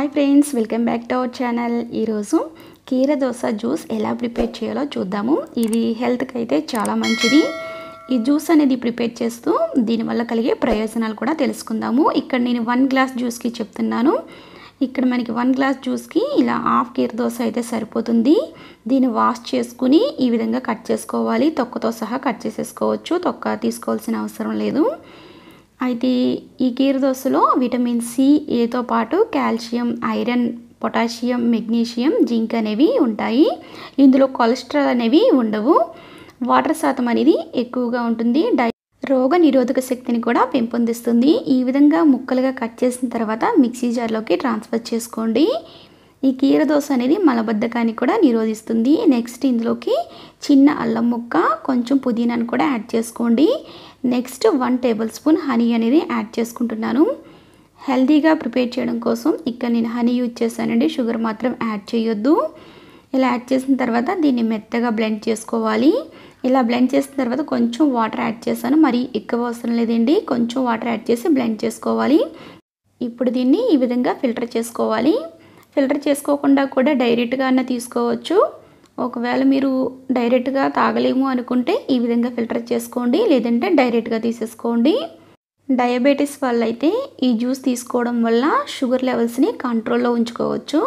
Hi friends welcome back to our channel. ఈరోజు కీర dosa juice ఎలా ప్రిపేర్ చేయాలో చూద్దాము. ఇది హెల్త్కి అయితే చాలా మంచిది. ఈ జ్యూస్ అనేది ప్రిపేర్ చేస్తూ దీనివల్ల కలిగే ప్రయోజనాలు కూడా తెలుసుకుందాము. ఇక్కడ నేను వన్ గ్లాస్ జ్యూస్కి చెప్తున్నాను. ఇక్కడ మనకి వన్ గ్లాస్ జ్యూస్కి ఇలా హాఫ్ కీర దోశ అయితే సరిపోతుంది. దీన్ని వాష్ చేసుకుని ఈ విధంగా కట్ చేసుకోవాలి. తొక్కతో సహా కట్ చేసేసుకోవచ్చు. తొక్క తీసుకోవాల్సిన అవసరం లేదు. అయితే ఈ కీర దోశలో విటమిన్ సి ఏతో పాటు calcium iron potassium magnesium zinc అనేవి ఉంటాయి. ఇందులో కొలెస్ట్రాల్ అనేవి ఉండవు. వాటర్ శాతం అనేది ఎక్కువగా ఉంటుంది. డై రోగ నిరోధక శక్తిని కూడా పెంపొందిస్తుంది. ఈ విధంగా ముక్కలుగా కట్ చేసిన తర్వాత మిక్సీ జార్లోకి ట్రాన్స్ఫర్ చేసుకోండి. ఈ కీర దోశ అనేది మలబద్ధకాన్ని కూడా నిరోధిస్తుంది. నెక్స్ట్ ఇందులోకి చిన్న అల్లం ముక్క కొంచెం పుదీనాను కూడా యాడ్ చేసుకోండి. Next one table spoon honey అనేది యాడ్ చేసుకుంటున్నాను. హెల్తీగా ప్రిపేర్ చేయడం కోసం ఇక్కడ నేను హనీ యూజ్ చేశానండి. షుగర్ మాత్రం యాడ్ చేయొద్దు. ఇలా యాడ్ చేసిన తర్వాత దీన్ని మెత్తగా బ్లెండ్ చేసుకోవాలి. ఇలా బ్లెండ్ చేసిన తర్వాత కొంచెం వాటర్ యాడ్ చేశాను. మరి ఎక్కువ అవసరం లేదండి. కొంచెం వాటర్ యాడ్ చేసి బ్లెండ్ చేసుకోవాలి. ఇప్పుడు దీన్ని ఈ విధంగా ఫిల్టర్ చేసుకోవాలి. ఫిల్టర్ చేసుకోకుండా కూడా డైరెక్ట్గా అన్న తీసుకోవచ్చు. ఒకవేళ మీరు డైరెక్ట్గా తాగలేము అనుకుంటే ఈ విధంగా ఫిల్టర్ చేసుకోండి లేదంటే డైరెక్ట్గా తీసేసుకోండి. డయాబెటీస్ వల్ల అయితే ఈ జ్యూస్ తీసుకోవడం వల్ల షుగర్ లెవెల్స్ని కంట్రోల్లో ఉంచుకోవచ్చు.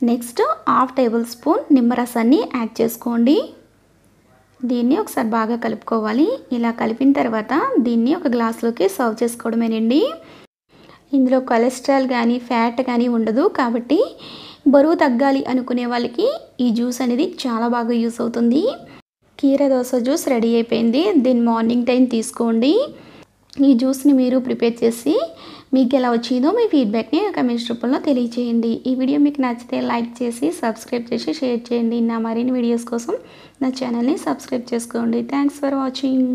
నెక్స్ట్ హాఫ్ టేబుల్ స్పూన్ నిమ్మరసాన్ని యాడ్ చేసుకోండి. దీన్ని ఒకసారి బాగా కలుపుకోవాలి. ఇలా కలిపిన తర్వాత దీన్ని ఒక గ్లాస్లోకి సర్వ్ చేసుకోవడమేనండి. ఇందులో కొలెస్ట్రాల్ కానీ ఫ్యాట్ కానీ ఉండదు కాబట్టి బరువు తగ్గాలి అనుకునే వాళ్ళకి ఈ జ్యూస్ అనేది చాలా బాగా యూస్ అవుతుంది. కీర దోశ జ్యూస్ రెడీ అయిపోయింది. దీన్ని మార్నింగ్ టైం తీసుకోండి. ఈ జ్యూస్ని మీరు ప్రిపేర్ చేసి మీకు ఎలా వచ్చిందో మీ ఫీడ్బ్యాక్ని కమెంట్స్ రూపంలో తెలియచేయండి. ఈ వీడియో మీకు నచ్చితే లైక్ చేసి సబ్స్క్రైబ్ చేసి షేర్ చేయండి. నా మరిన్ని వీడియోస్ కోసం నా ఛానల్ని సబ్స్క్రైబ్ చేసుకోండి. Thanks for watching.